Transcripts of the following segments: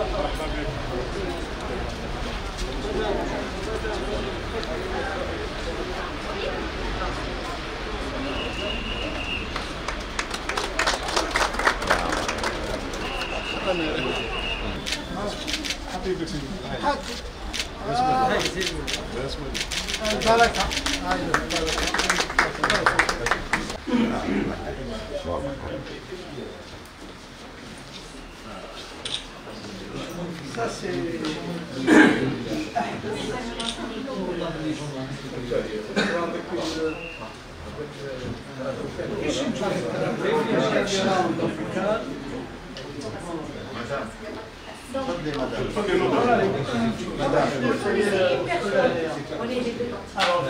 البركة البركة Ça, c'est. Alors,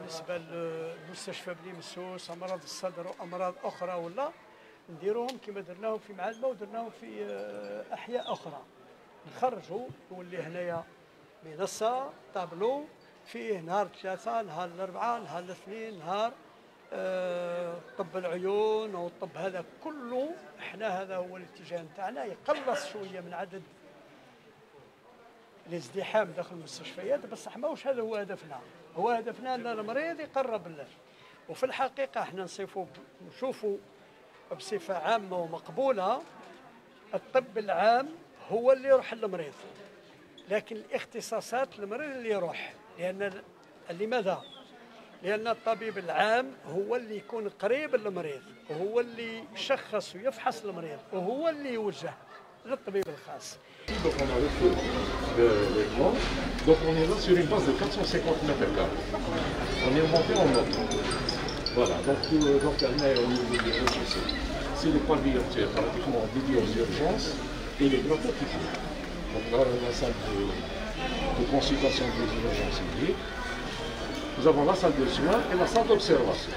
بالنسبة للمستشفى بني مسوس أمراض الصدر وأمراض أخرى ولا؟ نديروهم كما درناهم في معلمة ودرناهم في آه، أحياء أخرى. نخرجوا يولي هنايا منصه طابلو فيه نهار ثلاثة نهار الاربعاء نهار الاثنين نهار طب العيون والطب هذا كله إحنا هذا هو الاتجاه نتاعنا يقلص شوية من عدد الازدحام داخل المستشفيات بصح ماهوش هذا هو هدفنا. هو هدفنا أن المريض يقرب لنا وفي الحقيقة إحنا نصفوا نشوفوا بصفة عامة ومقبولة الطب العام هو اللي يروح للمريض. لكن الاختصاصات المريض اللي يروح لأن لماذا؟ لأن الطبيب العام هو اللي يكون قريب للمريض وهو اللي يشخص ويفحص المريض وهو اللي يوجه للطبيب الخاص Donc. Donc on est là sur une base de 450 mètres carrés. On est monté en autre. Voilà, donc, euh, donc on est au niveau des rez-de-chaussée. C'est le pavillon qui est pratiquement dédié aux urgences et les plateaux qui. Donc là, la salle de, de consultation des urgences est liée. Nous avons la salle de soins et la salle d'observation.